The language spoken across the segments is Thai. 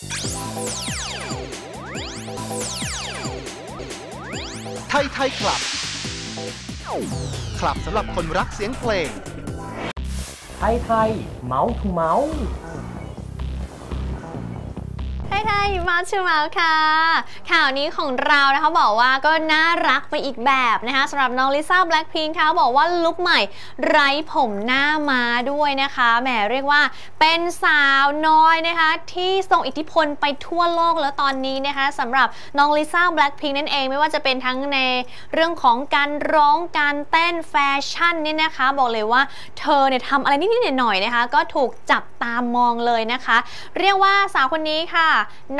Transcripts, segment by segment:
ไทยไทยคลับ คลับสำหรับคนรักเสียงเพลง ไทยไทยเมาส์ทูเมาส์ ไทยมาชูเมาค่ะ ข่าวนี้ของเรานะคะบอกว่าก็น่ารักไปอีกแบบนะคะสำหรับน้องลิซ่าแบล็ p พิงค์ค่ะบอกว่าลุคใหม่ ไร้ผมหน้ามาด้วยนะคะแหมเรียกว่าเป็นสาวน้อยนะคะ ที่ทรงอิทธิพลไปทั่วโลกแล้วตอนนี้นะคะสำหรับน้องลิซ่าแบล็ p พิงค์นั่นเองไม่ว่าจะเป็นทั้งในเรื่องของการร้องการเต้นแฟชั่นเนี่ยนะคะ บอกเลยว่าเธอเนี่ยทำอะไรนิดๆหน่อยๆนะคะ ก็ถูกจับตามองเลยนะคะ เรียกว่าสาวคนนี้ค่ะ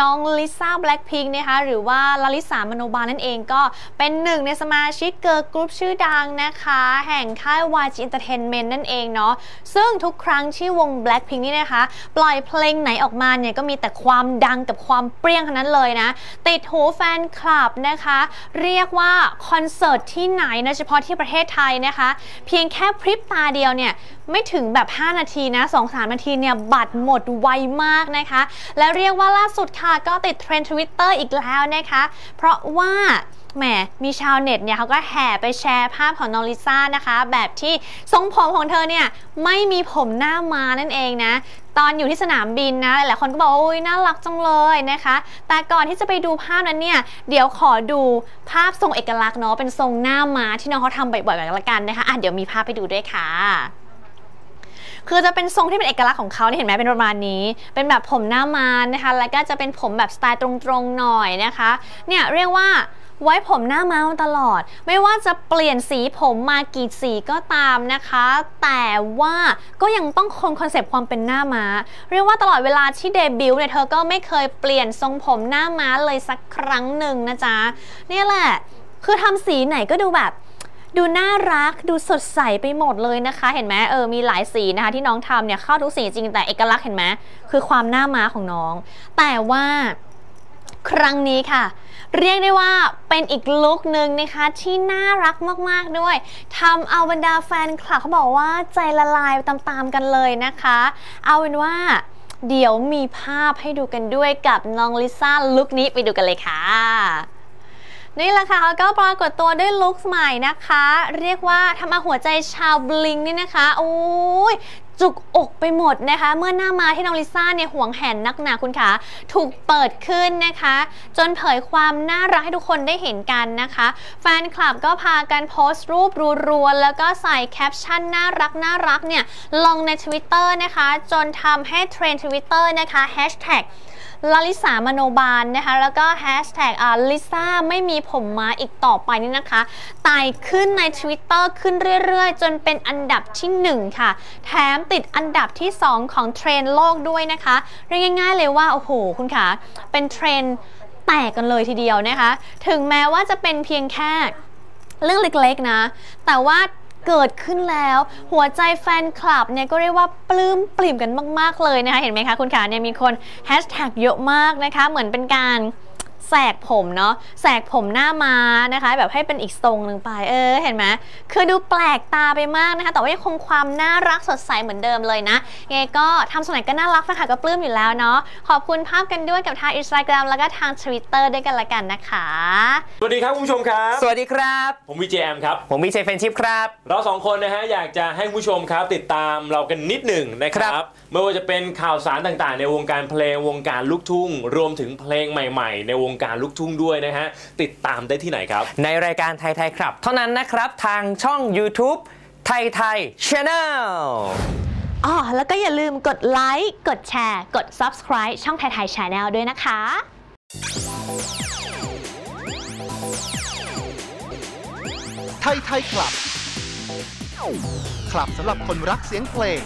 น้องลิซ่าแบล็ p พิงค์นะคะหรือว่าลลิษามโนบาลนั่นเองก็เป็นหนึ่งในสมาชิก girl group ชื่อดังนะคะ แห่งค่าย YG Entertainment นั่นเองเนาะซึ่งทุกครั้งที่วง Blackpink นี่นะคะ ปล่อยเพลงไหนออกมาเนี่ยก็มีแต่ความดังกับความเปรี้ยงทั้งนั้นเลยนะ ติดหูแฟนคลับนะคะ เรียกว่าคอนเสิร์ตที่ไหนนะเฉพาะที่ประเทศไทยนะคะ เพียงแค่พริบตาเดียวเนี่ยไม่ถึงแบบ 5 นาทีนะ 2-3 นาทีเนี่ยบัตรหมดไวมากนะคะ และเรียกว่าล่าสุดค่ะก็ติดเทรนด์ทวิตเตอร์อีกแล้วนะคะ เพราะว่าแหมมีชาวเน็ตเนี่ยเขาก็แห่ไปแชร์ภาพของน้องลิซ่านะคะ แบบที่ทรงผมของเธอเนี่ยไม่มีผมหน้ามานั่นเองนะ ตอนอยู่ที่สนามบินนะหลายคนก็บอกอุ้ยน่ารักจังเลยนะคะ แต่ก่อนที่จะไปดูภาพนั้นเนี่ยเดี๋ยวขอดูภาพทรงเอกลักษณ์เนาะเป็นทรงหน้าม้าที่น้องเขาทำบ่อยๆกันละกันนะคะอะเดี๋ยวมีภาพไปดูด้วยค่ะ คือจะเป็นทรงที่เป็นเอกลักษณ์ของเขาเนี่ยเห็นไหมเป็นประมาณนี้ เป็นแบบผมหน้าม้านะคะ แล้วก็จะเป็นผมแบบสไตล์ตรงๆหน่อยนะคะ เนี่ยเรียกว่าไว้ผมหน้าม้าตลอด ไม่ว่าจะเปลี่ยนสีผมมากี่สีก็ตามนะคะ แต่ว่าก็ยังต้องคง concept ความเป็นหน้าม้า เรียกว่าตลอดเวลาที่เดบิวต์เนี่ยเธอก็ไม่เคยเปลี่ยนทรงผมหน้าม้าเลยสักครั้งหนึ่งนะจ๊ะเนี่ยแหละ คือทำสีไหนก็ดูแบบ ดูน่ารักดูสดใสไปหมดเลยนะคะ เห็นไหมเออมีหลายสีนะคะที่น้องทำเนี่ยเข้าทุกสีจริงแต่เอกลักษณ์เห็นไหมคือความหน้าม้าของน้อง แต่ว่าครั้งนี้ค่ะ เรียกได้ว่าเป็นอีกลุคหนึ่งนะคะที่น่ารักมากๆด้วยทำเอาบรรดาแฟนคลับเขาบอกว่าใจละลายตามๆกันเลยนะคะ เอาเป็นว่าเดี๋ยวมีภาพให้ดูกันด้วยกับน้องลิซ่าลุคนี้ไปดูกันเลยค่ะ นี่แหละค่ะเขาก็ปรากฏตัวด้วยลุคใหม่นะคะ เรียกว่าทำเอาหัวใจชาว Blink นี่นะคะโอ้ยจุกอกไปหมดนะคะ เมื่อหน้าม้าที่น้องลิซ่าเนี่ยหวงแหนนักหนาคุณคะถูกเปิดขึ้นนะคะ จนเผยความน่ารักให้ทุกคนได้เห็นกันนะคะ แฟนคลับก็พากันโพสต์รูปรัวๆแล้วก็ใส่แคปชั่นน่ารักน่ารักเนี่ยลงใน Twitter นะคะ จนทำให้เทรนด์ Twitter นะคะแฮชแท็ก ลลิษามโนบาลนะคะ แล้วก็แฮชแท็กอ่าลิซ่าไม่มีผมม้าอีกต่อไปนี่นะคะไต่ขึ้นใน Twitter ขึ้นเรื่อยๆ จนเป็นอันดับที่ 1 ค่ะ แถมติดอันดับที่ 2 ของเทรนด์โลกด้วยนะคะเรียกง่ายๆเลยว่า โอ้โห คุณคะเป็นเทรนด์แตกกันเลยทีเดียวนะคะ ถึงแม้ว่าจะเป็นเพียงแค่เรื่องเล็กๆนะ แต่ว่า เกิดขึ้นแล้ว หัวใจแฟนคลับเนี่ยก็เรียกว่าปลื้มปริ่มกันมาก ๆ เลยนะคะ เห็นไหมคะคุณขาเนี่ยมีคนแฮชแท็กเยอะมากนะคะ เหมือนเป็นการ แสกผมเนาะแสกผมหน้ามานะคะ แบบให้เป็นอีกทรงหนึ่งไปเออเห็นไหมคือดูแปลกตาไปมากนะคะ แต่ว่ายังคงความน่ารักสดใสเหมือนเดิมเลยนะยังไงก็ทำส่วนไหนก็น่ารักแฟนคลับก็ปลื้มอยู่แล้วเนาะขอบคุณภาพกันด้วยกับทางอินสตาแกรมแล้วก็ทางทวิตเตอร์ด้วยกันละกันนะคะ สวัสดีครับคุณผู้ชมครับ สวัสดีครับ ผมวีเจแอมครับ ผมมีเจเฟนชิปครับ เราสองคนนะฮะอยากจะให้คุณผู้ชมครับติดตามเรากันนิดหนึ่งนะคครัรับบไม่ว่าจะเป็นข่าวสารต่างๆ ในวงการเพลงวงการลูกทุ่ง รวมถึงเพลงใหม่ ๆ ในวงการลูกทุ่งด้วยนะฮะ ติดตามได้ที่ไหนครับ ในรายการไทยไทยครับ เท่านั้นนะครับทางช่อง YouTube ไทยไทย Channel อ๋อ แล้วก็อย่าลืมกดไลค์ กดแชร์ กด subscribe ช่องไทยไทย Channel ด้วยนะคะไทยไทยคลับ คลับสำหรับคนรักเสียงเพลง